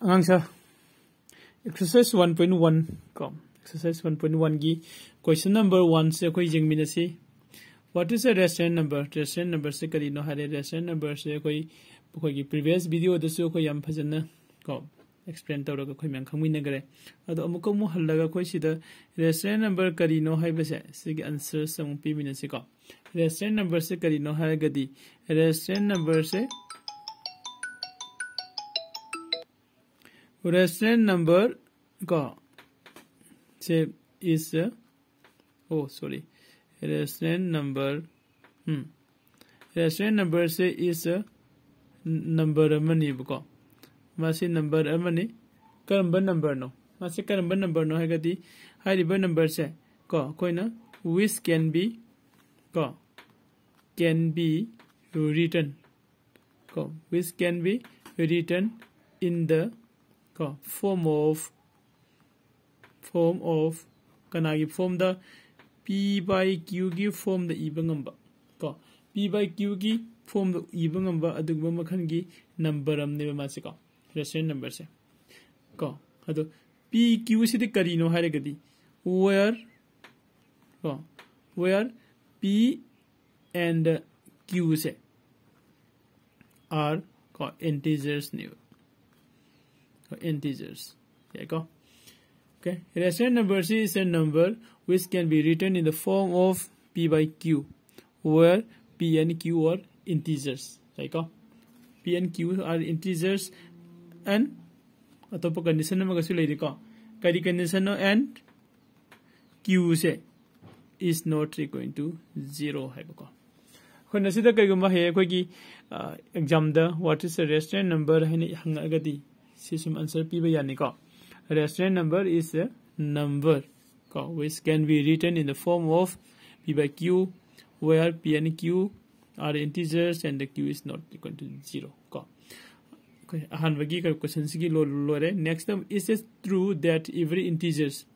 angsa exercise 1.1 ko exercise 1.1 gi question number 1 se koi jingmina si what is a restaurant number restaurant number se kari no hare restaurant number se koi koi gi previous video da su ko yam phajana ko explain tawra ko koi mang khangmi na gare ado amuko mu hallaga koi sida restaurant number kari no hai base se gi answer sam pi mina si ko restaurant number se kari no restaurant number का। से इस ओ sorry restaurant number restaurant number से इस number का मासे number कर्म number no. मासे कर्म नंबर नो है नंबर से को। कोई ना विस कैन बी को। कैन बी रिटर्न को। Which can be return in the by q gi form the iba ngamba adugba makhan gi number am ne ma se ka residual number se ka ado p q si de kari no hare gadi where ka where p and q se are ka integers new integers. There you go. Okay, rational number C is a number which can be written in the form of P by Q, where P and Q are integers. There you go. P and Q are integers and atop condition naman kasi lady ko. Kadi condition no and Q se is not going to zero hai ko. Kung nasida kayo mahe ko ki exam da what is the restaurant sisum answer p by yani ko restaurant number is a number which can be written in the form of p by q where p and q are integers and the q is not equal to 0 ko ahanbagi ka question sigi lo lo re next time is it true that every integers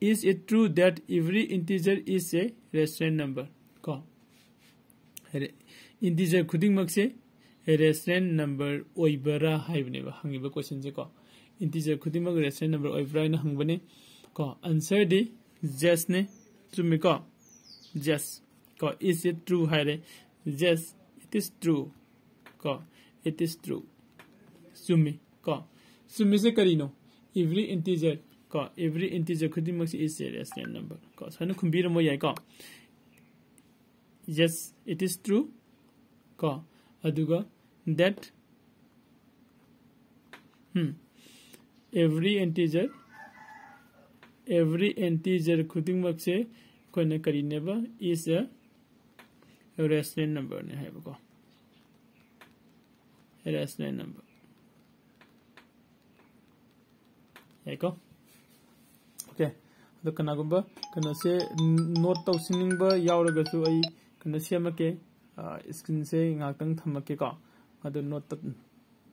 is it true that every integer is a restaurant restaurant number Obra से को integer खुद restaurant number Obra हंगने को answer the जेस ने चुमी कौ जेस को इज़ इट ट्रू है जेस इट इस ट्रू को इट इस ट्रू चुमी कौ चुमी से करी नो इवरी इंटीजर कौ एवरी इंटीजर खुद इज़ रेस्टुरेंट नंबर कौ सब खुमी रो ये को येस इट इज़ ट्रू को that hmm, every integer every integer khudingmak se koina karineba is a rational number ne hai ko rational number hai ko okay ado kanagumba kana se note tausiningba yauragasu ai kana se amake screen se ngakang thamake ko note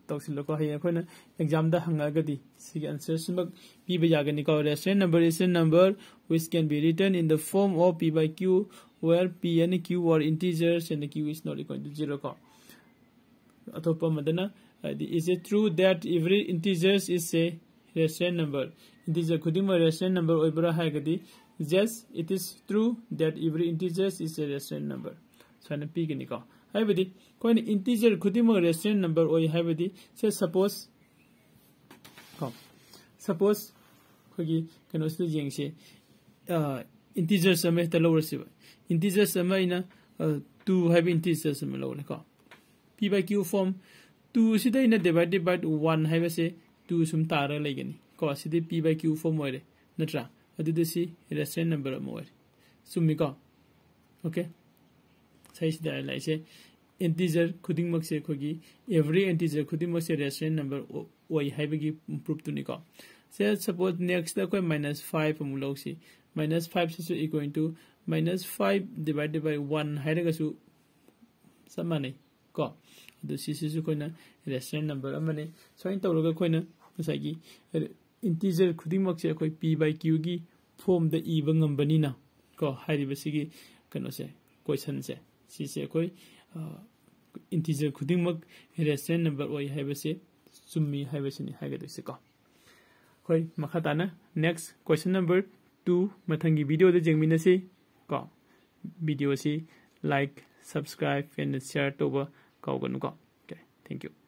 तौल हेन exam हागे answer Sibi resident number is a number which can be return in the form of P by Q where P and Q are integers and Q is not equal to zero अथोपना is a true that every integers is a resident number integer खुद resident number होगी just it is true that every integers is a resident number San पीगनी हाइबदी integer खुद rational number ओय से suppose suppose खगी integer से जेंगसे integer से त लवरसिब इंटीजर से इन 2 इंटीजर समे को P by Q form two से डिवाइड बाय 1 हाइब से 2 सुम तारा लेगनी को सिदे p by q नत्रा अदिदे नंबर मोर सुमिको okay ใช้ได้หลายเช่ integer khudingmak se khogi every integer khudingmak se restaurant number oi say suppose next da koi minus 5 amu log si minus 5 se so equal to minus 5 divided by 1 hairaga su samane ko adu si si su koina restaurant number amane so in tawraga koina masagi integer khudingmak se koi p by integer खुद resident number ओबसे चुमी है हाई मखाता next question number two मथंग video जेंगे को video से लाइक सब्सक्राइब एंड शेयर तब कौगनको थैंक यू